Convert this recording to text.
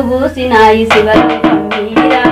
పట్టుబూసినాయి శివలోకం మీరా.